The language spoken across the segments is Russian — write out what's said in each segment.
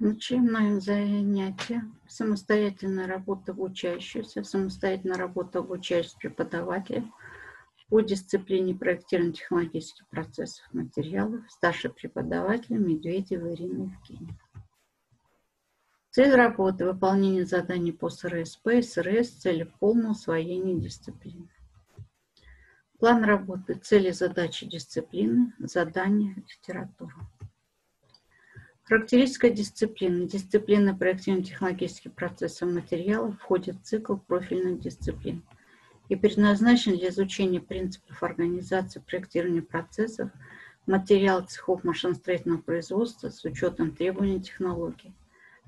Начинаем занятие. Самостоятельная работа обучающегося, самостоятельная работа обучающегося преподавателя по дисциплине проектирования технологических процессов материалов, старший преподаватель Медведева Ирина Евгеньевна. Цель работы – выполнение заданий по СРСП и СРС с полного усвоения дисциплины. План работы, цели, задачи дисциплины, задания, литература. Дисциплины. Дисциплина проектирования технологических процессов материалов входит в цикл профильных дисциплин и предназначен для изучения принципов организации проектирования процессов материал цехов машиностроительного производства с учетом требований технологий,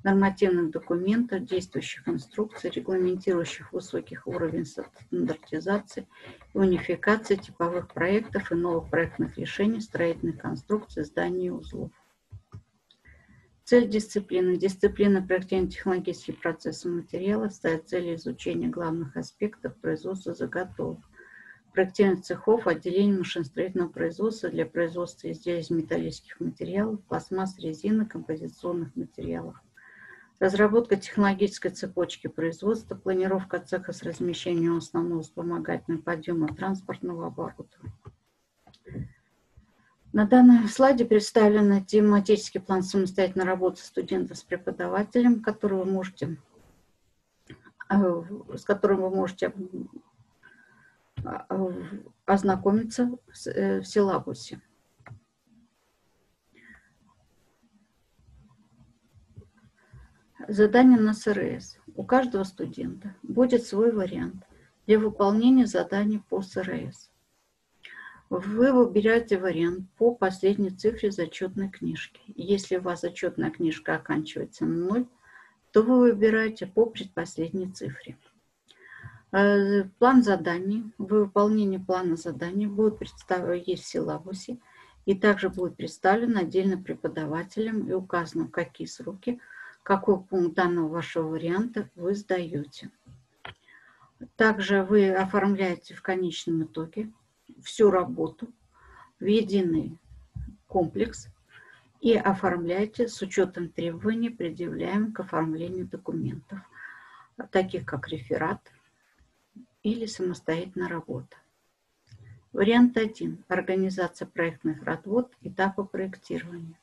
нормативных документов, действующих инструкций, регламентирующих высоких уровень стандартизации и унификации типовых проектов и новых проектных решений строительных конструкций зданий и узлов. Цель дисциплины. Дисциплина проектирования технологических процессов материала ставит целью изучения главных аспектов производства заготовок, проектирования цехов, отделений машиностроительного производства для производства изделий из металлических материалов, пластмасс, резины, композиционных материалов. Разработка технологической цепочки производства, планировка цеха с размещением основного вспомогательного подъема транспортного оборудования. На данном слайде представлен тематический план самостоятельной работы студента с преподавателем, который вы можете, э, с которым вы можете э, ознакомиться э, в силабусе. Задание на СРС. У каждого студента будет свой вариант для выполнения заданий по СРС вы выбираете вариант по последней цифре зачетной книжки. Если у вас зачетная книжка оканчивается на 0, то вы выбираете по предпоследней цифре. Э, план заданий, выполнение плана заданий будет представлен есть в силабусе и также будет представлен отдельно преподавателем и указано, какие сроки, какой пункт данного вашего варианта вы сдаете. Также вы оформляете в конечном итоге всю работу в единый комплекс и оформляйте с учетом требований, предъявляемых к оформлению документов, таких как реферат или самостоятельная работа. Вариант 1. Организация проектных работ, этапа проектирования.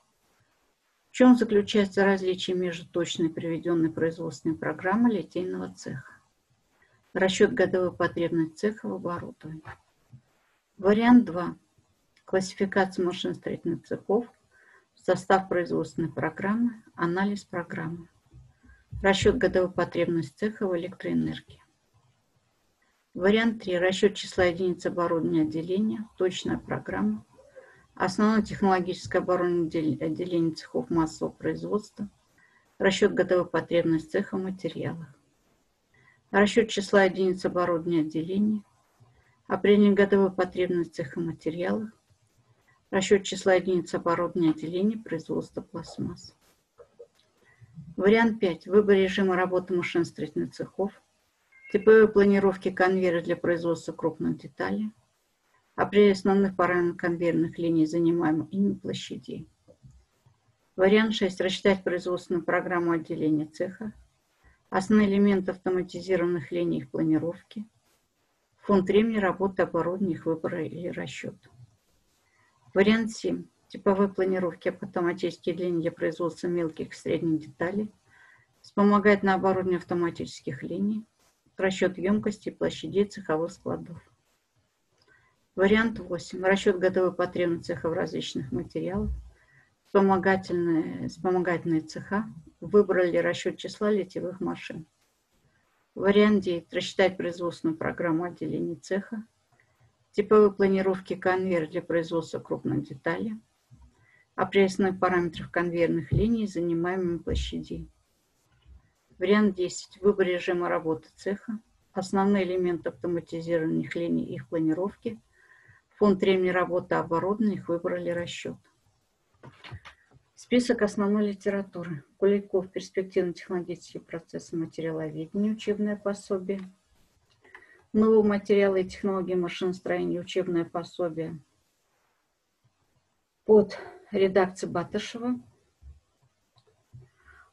В чем заключается различие между точной приведенной производственной программой литейного цеха? Расчет годовой потребности цеха в оборудовании. Вариант 2. Классификация машиностроительных цехов, состав производственной программы, анализ программы. Расчет годовой потребности цеха в электроэнергии. Вариант 3. Расчет числа единиц оборудования отделения, точная программа. Основное технологическое оборудование отделения цехов массового производства. Расчет годовой потребности цеха в материалах. Расчет числа единиц оборудования отделения определение годовой потребности цеха материалов, расчет числа единиц оборудования отделения производства пластмасс. Вариант 5. Выбор режима работы машиностроительных цехов, типовые планировки конвейера для производства крупных деталей, определение основных параметров конвейерных линий, занимаемых ими площадей. Вариант 6. Рассчитать производственную программу отделения цеха, основные элементы автоматизированных линий их планировки – Фонд времени работы оборудования, их выбора или расчет. Вариант 7. Типовой планировки автоматические линии производства мелких и средних деталей. Вспомогает на оборудование автоматических линий. Расчет емкости и площадей цеховых складов. Вариант 8. Расчет годовой потребности цеха в различных материалах. Вспомогательные, вспомогательные цеха. Выбрали расчет числа литьевых машин. Вариант 9. Рассчитать производственную программу отделения цеха. Типовые планировки конвейер для производства крупных деталей. Определенных параметров конвейерных линий, занимаемыми площадей. Вариант 10. Выбор режима работы цеха. Основные элементы автоматизированных линий их планировки. Фонд времени работы оборудования, их выбор или расчет. Список основной литературы. Куликов. Перспективно-технологические процессы материаловедения. Учебное пособие. Новые материалы и технологии машиностроения. Учебное пособие. Под редакцией Батышева.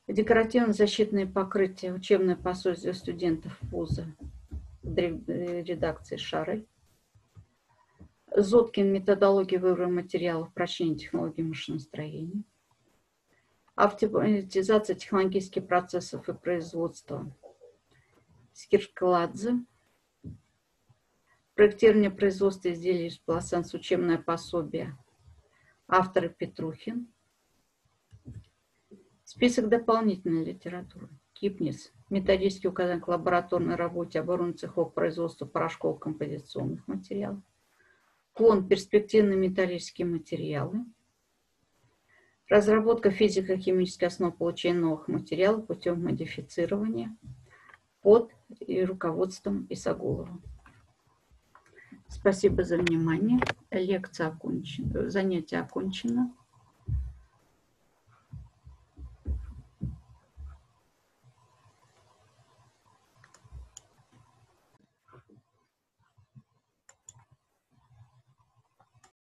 Декоративно-защитные покрытия, учебное пособие для студентов вуза редакции Шары. Зоткин методология выбора материалов, прочтение технологии машиностроения. Автоматизация технологических процессов и производства. Скиркладзе. Проектирование производства изделий из пластмасс, учебное пособие. Авторы Петрухин. Список дополнительной литературы. Кипнис. Методические указания к лабораторной работе обороны цехов производства порошков композиционных материалов. Клон перспективные металлические материалы. Разработка физико-химической основы получения новых материалов путем модифицирования под руководством Исагулова. Спасибо за внимание. Лекция окончена, занятие окончено.